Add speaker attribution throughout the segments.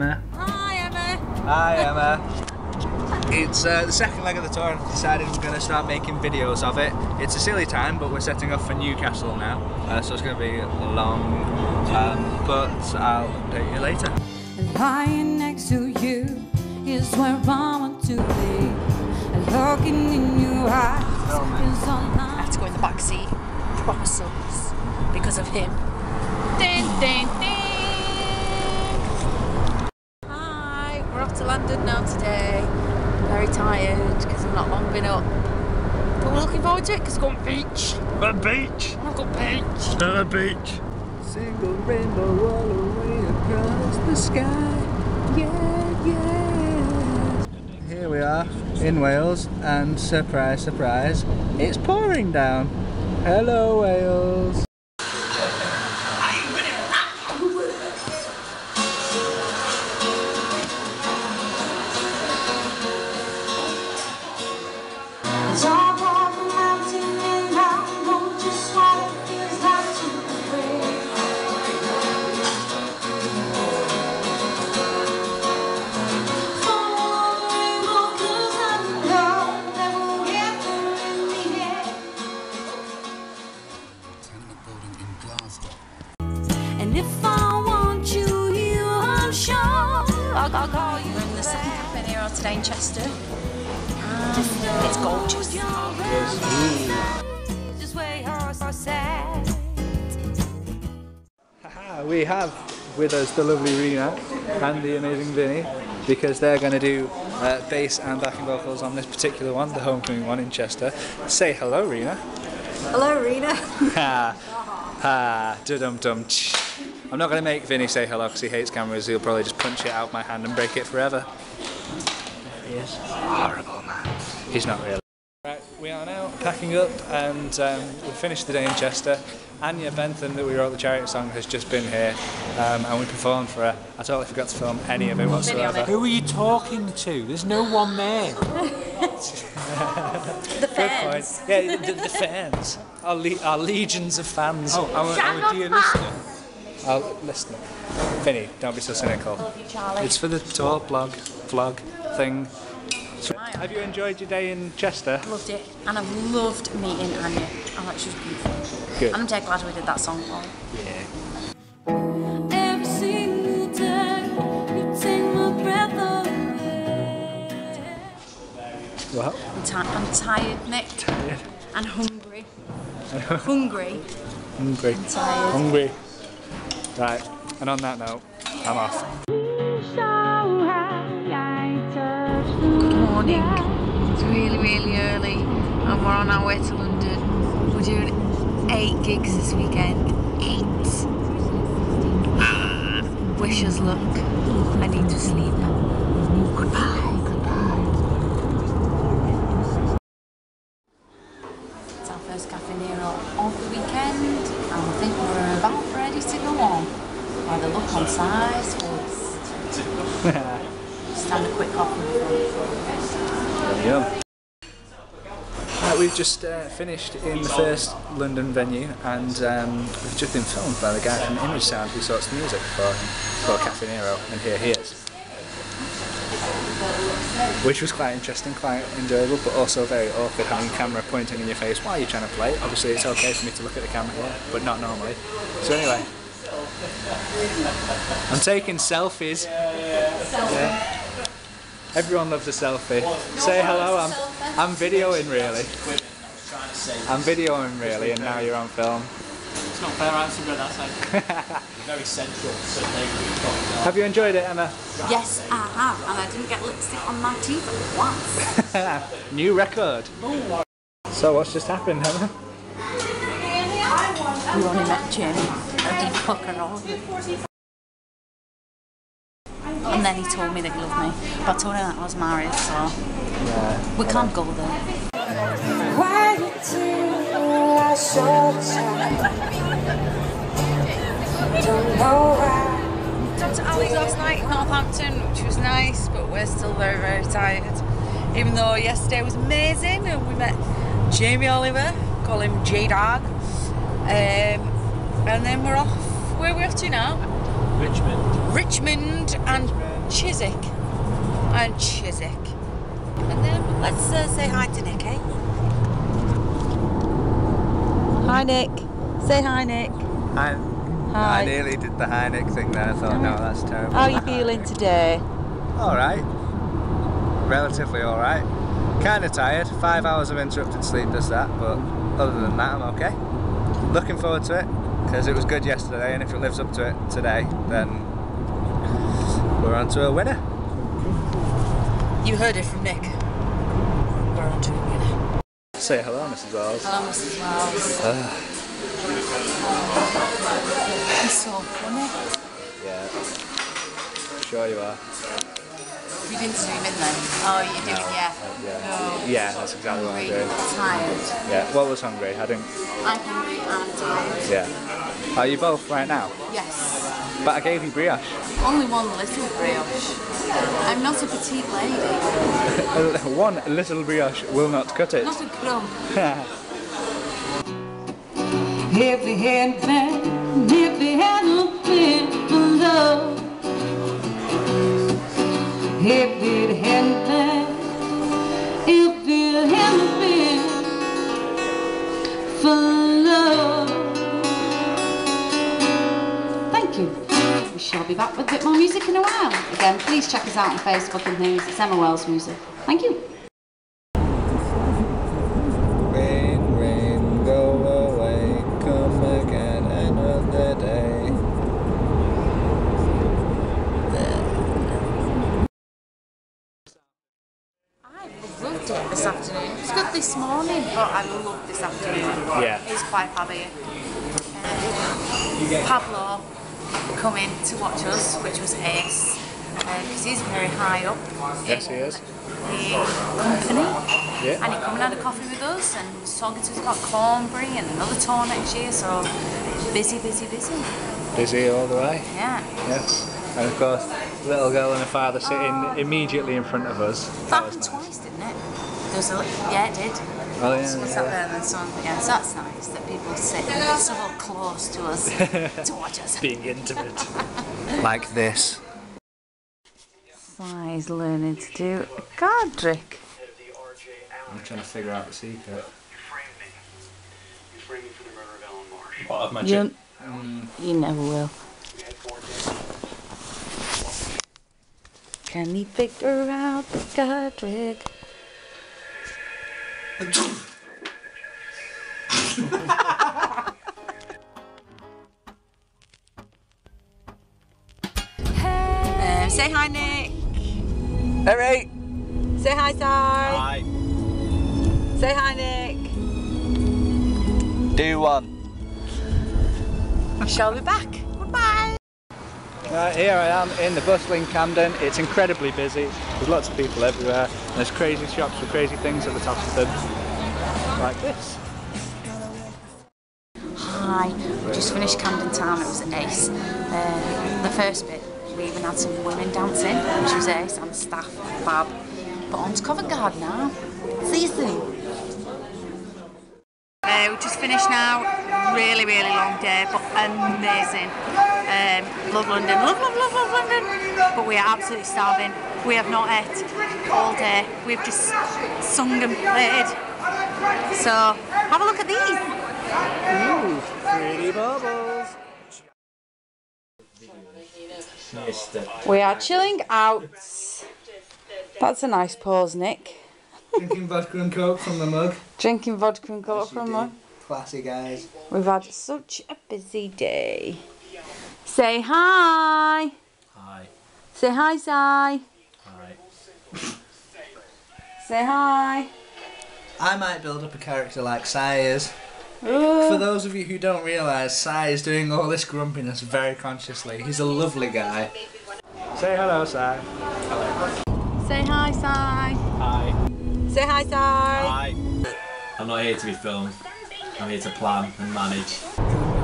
Speaker 1: Emma.
Speaker 2: Hi, Emma.
Speaker 1: Hi, Emma. It's uh, the second leg of the tour and I've decided we're going to start making videos of it. It's a silly time, but we're setting off for Newcastle now, uh, so it's going to be long, um, but I'll update you later.
Speaker 3: Lying next to you is where I want to be. Looking in your eyes is all
Speaker 2: I
Speaker 3: I
Speaker 2: have to go in the back seat. Promises. Because of him. Ding, ding, ding. Hi, we're off to London now today. Very tired because I've not long been up. But we're looking forward to it because we're going beach.
Speaker 1: The beach!
Speaker 2: We've got beach.
Speaker 1: The beach! Single rainbow all the way across the sky. Yeah, yeah. Here we are in Wales, and surprise, surprise, it's pouring down. Hello, Wales.
Speaker 2: Today in Chester. Um, it's gorgeous.
Speaker 3: Just where your hearts are sad.
Speaker 1: Haha, we have with us the lovely Rena and the amazing Vinny because they're going to do uh, bass and backing vocals on this particular one, the homecoming one in Chester. Say hello, Rena.
Speaker 2: Hello, Rena.
Speaker 1: Ha ha dum dum. I'm not going to make Vinny say hello because he hates cameras. He'll probably just punch it out my hand and break it forever. He is horrible, man. He's not really. Right, we are now packing up and um, we finished the day in Chester. Anya Bentham, that we wrote the Chariot song, has just been here um, and we performed for her. I totally forgot to film any of it whatsoever.
Speaker 4: Who are you talking to? There's no one there.
Speaker 2: The
Speaker 1: Good point.
Speaker 2: fans.
Speaker 1: Yeah, the, the fans. Our, le- our legions of fans.
Speaker 4: Oh, our, our dear listener.
Speaker 1: Our listener. Vinny, don't be so cynical.
Speaker 2: Love you, Charlie.
Speaker 1: It's for the tour blog, vlog thing. Have you enjoyed your day in Chester?
Speaker 2: Loved it. And I've loved meeting Anya. I thought she was beautiful.
Speaker 1: Good.
Speaker 2: And I'm dead glad we did that song for her.
Speaker 1: Yeah.
Speaker 3: Every single day, you take my breath away.
Speaker 1: Well,
Speaker 2: I'm, I'm tired, Nick.
Speaker 1: tired.
Speaker 2: And hungry. hungry.
Speaker 1: Hungry.
Speaker 2: tired.
Speaker 1: Hungry. Right. And on that note, I'm off.
Speaker 2: Good morning. It's really, really early, and we're on our way to London. We're doing eight gigs this weekend. Eight. Ah, wish us luck. I need to sleep. Goodbye. Goodbye. It's stand a quick coffee.
Speaker 1: Yeah. Uh, we've just uh, finished in the first London venue and um, we've just been filmed by the guy from Image Sound who sorts the music for for Caffe Nero, and here he is. Which was quite interesting, quite enjoyable, but also very awkward having camera pointing in your face while you're trying to play. Obviously, it's okay for me to look at the camera here, but not normally. So anyway, I'm taking selfies. Yeah. Everyone loves a selfie. Say hello. I'm I'm videoing really. I'm videoing really, and now you're on film.
Speaker 4: It's not fair answer, but that's like very central. So they
Speaker 1: Have you enjoyed it, Emma?
Speaker 2: Yes, I have, and I didn't get lipstick on my teeth once.
Speaker 1: New record. So what's just happened, Emma?
Speaker 2: We only met Jim at Deep Cook and all of it. And then he told me that he loved me, but I told him that I was married, so
Speaker 1: Yeah.
Speaker 2: we can't go there.
Speaker 3: Quiet till I saw the time. Don't know why.
Speaker 2: Went to Ali's last night in Northampton, which was nice, but we're still very, very tired. Even though yesterday was amazing and we met Jamie Oliver, call him J Dog. Um, and then we're off. Where are we off to now?
Speaker 4: Richmond.
Speaker 2: Richmond and Chiswick. And Chiswick. And then let's uh, say hi to Nick, eh? Hi, Nick. Say hi, Nick.
Speaker 1: I,
Speaker 2: Hi.
Speaker 1: I nearly did the Heineck thing there. I thought, no, that's terrible.
Speaker 2: How are you feeling today?
Speaker 1: All right. Relatively all right. Kind of tired. Five hours of interrupted sleep does that, but other than that, I'm okay. Looking forward to it because it was good yesterday, and if it lives up to it today, then we're on to a winner.
Speaker 2: You heard it from Nick. We're on to a winner.
Speaker 1: Say hello, Mrs. Wells.
Speaker 2: Hello, Mrs. Wells. Ah. He's so funny.
Speaker 1: Yeah. Sure you are.
Speaker 2: You didn't zoom in then? Oh, you did, yeah.
Speaker 1: Uh, yeah.
Speaker 2: No.
Speaker 1: Yeah, that's exactly what I'm doing.
Speaker 2: tired.
Speaker 1: Yeah. What was hungry? I didn't.
Speaker 2: I'm hungry and tired.
Speaker 1: Yeah. Are you both right now?
Speaker 2: Yes.
Speaker 1: But I gave you brioche.
Speaker 2: Only one little brioche. I'm not a petite lady.
Speaker 1: One little brioche will not cut it.
Speaker 2: Not a crumb.
Speaker 3: If it be back with a bit more music in a while. Again, please check us out on Facebook and things. It's Emma Wells Music. Thank you.
Speaker 1: Rain, rain, go away, come again another day.
Speaker 2: I loved it this afternoon. It was good this morning, but I loved this afternoon.
Speaker 1: Yeah.
Speaker 2: It was quite fabby. Um, Pablo coming to watch us, which was ace, uh, because he's very high up
Speaker 1: Yes,
Speaker 2: in
Speaker 1: he is.
Speaker 2: the company.
Speaker 1: Yeah.
Speaker 2: And he come and had a coffee with us and was talking to us about Cornbury and another tour next year, so busy, busy, busy.
Speaker 1: Busy all the way.
Speaker 2: Yeah.
Speaker 1: Yes. And of course, little girl and her father sitting oh. immediately in front of us.
Speaker 2: That
Speaker 1: That
Speaker 2: happened
Speaker 1: nice.
Speaker 2: twice, didn't it? There was a, yeah, it did.
Speaker 1: Oh, yeah,
Speaker 2: Someone
Speaker 1: yeah.
Speaker 2: sat there and then someone, yeah, so that's nice that people sit so close to us to watch us.
Speaker 1: Being intimate. like this.
Speaker 2: Sai's learning to do a card trick.
Speaker 1: I'm trying to figure out the secret.
Speaker 4: What of magic?
Speaker 2: You, mm. you never will. Can he figure out the card trick? Um, say hi, Nick.
Speaker 1: Alright.
Speaker 2: Say hi, Sai.
Speaker 4: Hi.
Speaker 2: Say hi, Nick.
Speaker 1: Do one.
Speaker 2: I shall be back.
Speaker 1: Right, here I am in the bustling Camden. It's incredibly busy. There's lots of people everywhere. And there's crazy shops with crazy things at the top of them. Like this.
Speaker 2: Hi, we just finished Camden Town, it was ace. Uh, the first bit, we even had some women dancing, which was ace, and staff, fab. But on to Covent Garden now. See you soon. Uh, we just finished now. Really, really long day, but amazing. Um, love London, love, love, love, love London. But we are absolutely starving. We have not ate all day. We've just sung and played. So have a look at these.
Speaker 1: Pretty bubbles.
Speaker 2: We are chilling out. That's a nice pause, Nick.
Speaker 1: Drinking vodka and coke from the mug.
Speaker 2: Drinking vodka and coke from one.
Speaker 1: Classy guys.
Speaker 2: We've had such a busy day. Say hi.
Speaker 4: Hi.
Speaker 2: Say hi, Sai.
Speaker 4: Hi.
Speaker 2: Say hi.
Speaker 1: I might build up a character like Sai is.
Speaker 2: Ooh.
Speaker 1: For those of you who don't realise, Sai is doing all this grumpiness very consciously. He's a lovely guy. Say hello, Sai. Hello.
Speaker 2: Say hi, Sai. Say hi, Sai.
Speaker 4: Hi. I'm not here to be filmed. I'm here to plan and manage.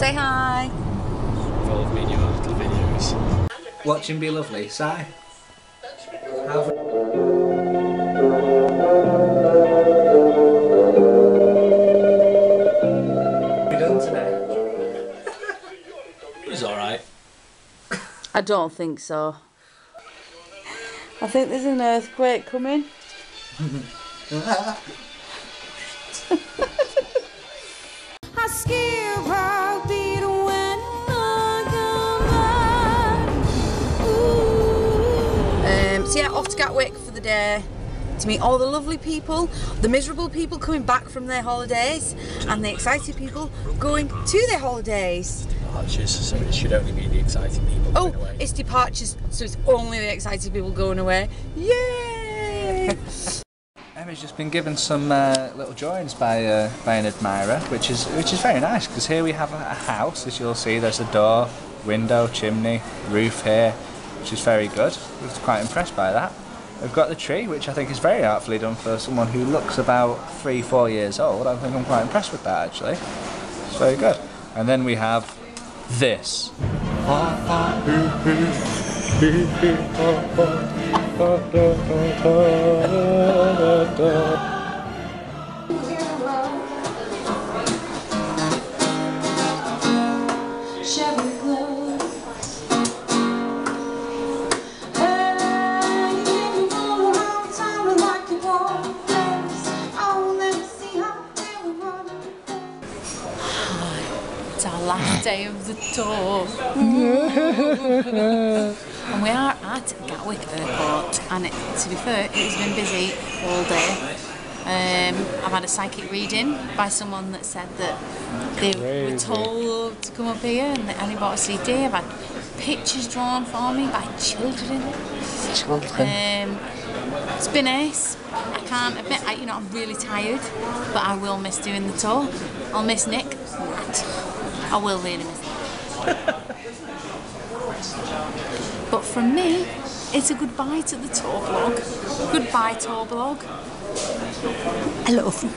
Speaker 2: Say hi.
Speaker 4: Involve me in your little videos.
Speaker 1: Watch him be lovely. Sai. Have we done today?
Speaker 4: It was alright.
Speaker 2: I don't think so. I think there's an earthquake coming.
Speaker 3: I skip heartbeat when I come back. Ooh.
Speaker 2: Um, so yeah, off to Gatwick for the day to meet all the lovely people, the miserable people coming back from their holidays, and the excited people going to their holidays.
Speaker 4: Arches, so it should only be the exciting people
Speaker 2: Oh,
Speaker 4: going away.
Speaker 2: it's departures, so it's only the excited people going away. Yay!
Speaker 1: Emma's just been given some uh, little drawings by uh, by an admirer, which is which is very nice because here we have a, a house, as you'll see. There's a door, window, chimney, roof here, which is very good. I was quite impressed by that. We've got the tree, which I think is very artfully done for someone who looks about three, four years old. I think I'm quite impressed with that actually. It's very good. And then we have this.
Speaker 2: It's our last day of the tour. and we are at Gatwick Airport, and it, to be fair, it has been busy all day. Um, I've had a psychic reading by someone that said that they were told to come up here and, and they bought a CD. I've had pictures drawn for me by children. Um, it's been ace. I can't admit, I, you know, I'm really tired, but I will miss doing the tour. I'll miss Nick. I will really miss Nick. but from me, it's a goodbye to the tour blog. Goodbye tour blog. I love you.